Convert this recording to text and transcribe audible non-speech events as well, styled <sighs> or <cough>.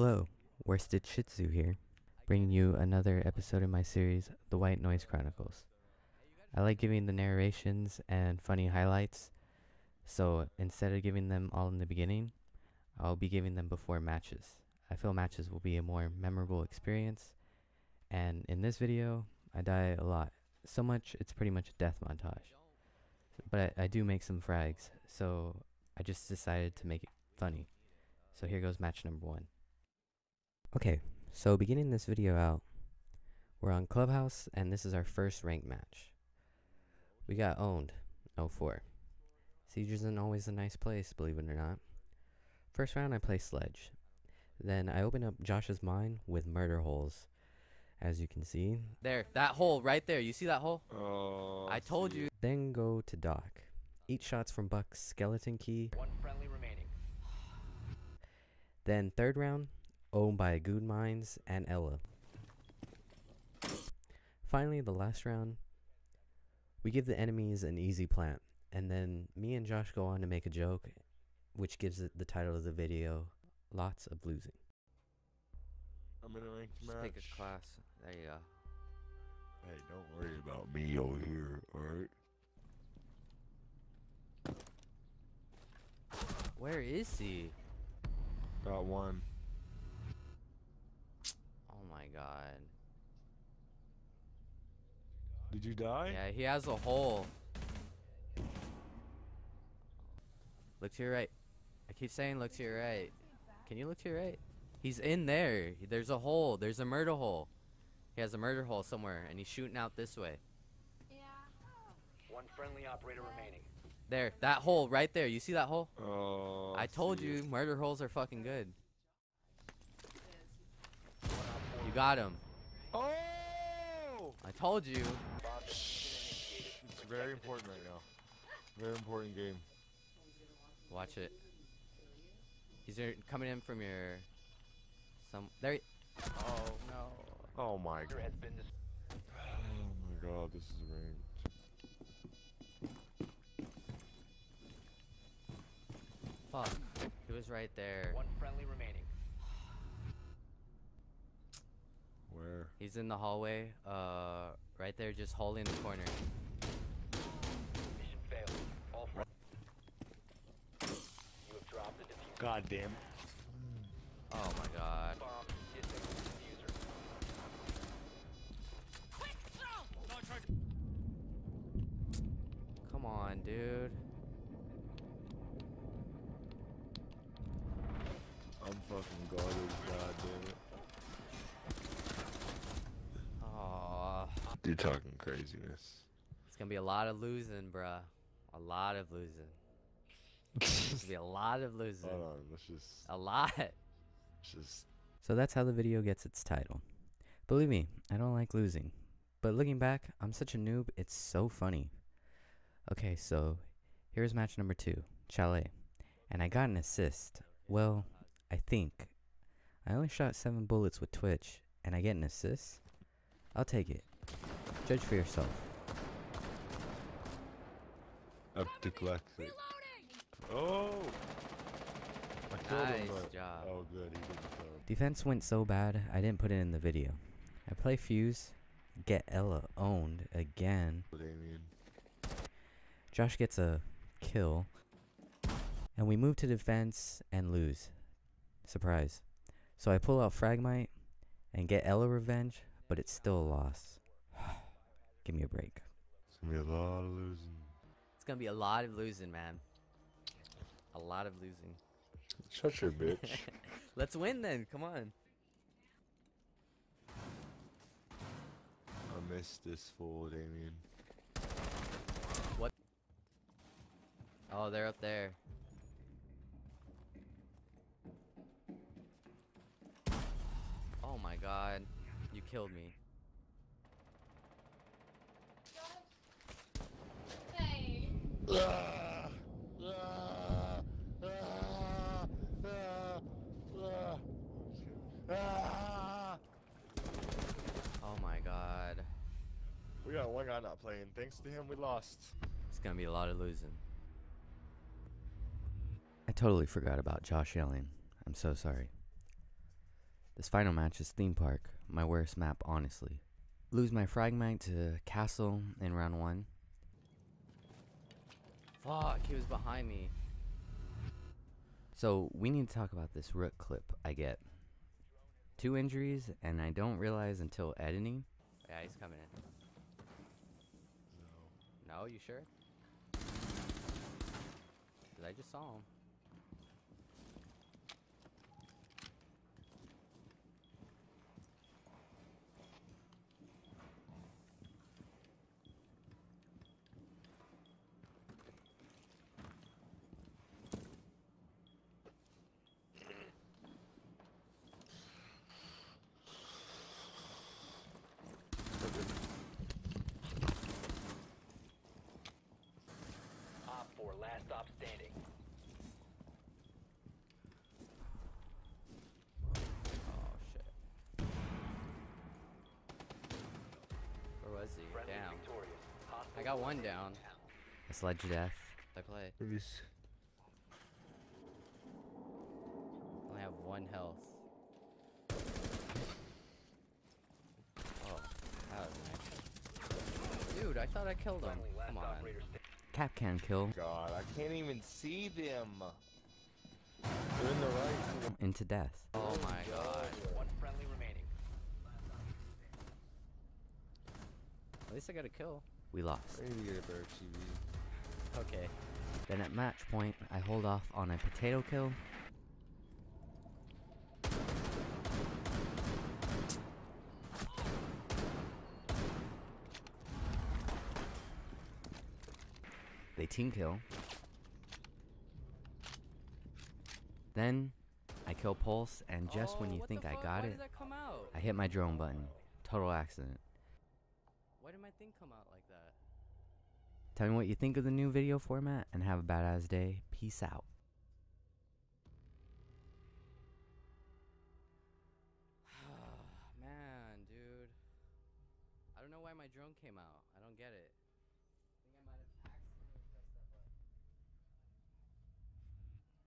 Hello, Shih Tzu here, bringing you another episode in my series, The White Noise Chronicles. I like giving the narrations and funny highlights, so instead of giving them all in the beginning, I'll be giving them before matches. I feel matches will be a more memorable experience, and in this video, I die a lot. So much, it's pretty much a death montage. But I, I do make some frags, so I just decided to make it funny. So here goes match number one. Okay, so beginning this video out, we're on Clubhouse, and this is our first ranked match. We got owned, 04. Siege isn't always a nice place, believe it or not. First round, I play Sledge. Then I open up Josh's mine with murder holes, as you can see. There, that hole right there. You see that hole? Oh, I told you. Then go to Doc. Eat shots from Buck's skeleton key. One friendly remaining. Then third round, owned by Good Minds and Ela. Finally, the last round, we give the enemies an easy plant, and then me and Josh go on to make a joke, which gives it the title of the video, Lots of Losing. I'm in a ranked Just match. pick a class. There you go. Hey, don't worry about me over here, alright? Where is he? Got one. My god. Did you die? Yeah, he has a hole. Look to your right. I keep saying look to your right. Can you look to your right? He's in there. There's a hole. There's a murder hole. He has a murder hole somewhere, and he's shooting out this way. Yeah. One friendly operator remaining. There, that hole right there. You see that hole? Oh. I told you, it. murder holes are fucking good. You got him. Oh! I told you. Shh. It's very important right now. Very important game. Watch it. He's er- coming in from your. Some. There. He- oh no. Oh my god. has been dis- Oh my god, this is ranked. Fuck. He was right there. One friendly remaining. Where? He's in the hallway. Uh, right there, just holding the corner. Mission failed. All fr- You have dropped the diffuser. God damn. Oh my god. Bomb disable the diffuser. Come on, dude. <laughs> You're talking craziness. It's gonna be a lot of losing, bruh. A lot of losing. It's gonna be a lot of <laughs> losing. Hold on, let's just, A lot. let's just. So that's how the video gets its title. Believe me, I don't like losing. But looking back, I'm such a noob, it's so funny. Okay, so here's match number two, Chalet. And I got an assist. Well, I think. I only shot seven bullets with Twitch, and I get an assist? I'll take it. Judge for yourself. Up to collect it. Oh! I killed him, but- job. Oh, good, he didn't kill. Defense went so bad, I didn't put it in the video. I play Fuse, get Ela owned again. Damien. Josh gets a kill, and we move to defense and lose. Surprise. So I pull out Fragmite and get Ela revenge, but it's still a loss. Give me a break. It's gonna be a lot of losing. It's gonna be a lot of losing, man. A lot of losing. Shut your <laughs> bitch. Let's win then. Come on. I missed this fool, Damien. What? Oh, they're up there. Oh my god. You killed me. Oh my god. We got one guy not playing. Thanks to him, we lost. It's gonna be a lot of losing. I totally forgot about Josh yelling. I'm so sorry. This final match is Theme Park, my worst map, honestly. Lose my fragmite to Castle in round one. Fuck, he was behind me. So we need to talk about this rook clip I get. Two injuries, and I don't realize until editing. Yeah, he's coming in. No, you sure? 'Cause I just saw him. Was he? Friendly Down. I got one eliminated. down. It's ledge death. I play. Maybe only have one health. Oh, that was nice. Dude, I thought I killed him. Come on. Kapkan kill God, I can't even see them. They're in the right. into death. Oh my god. One friendly remaining. At least I got a kill. We lost. I need to get a better TV. Okay. Then at match point, I hold off on a potato kill. They team kill. Then I kill Pulse, and just when Oh, you think I got Why it, did that come out? I hit my drone button. Total accident. Why did my thing come out like that? Tell me what you think of the new video format and have a badass day. Peace out. <sighs> Man, dude. I don't know why my drone came out. I don't get it.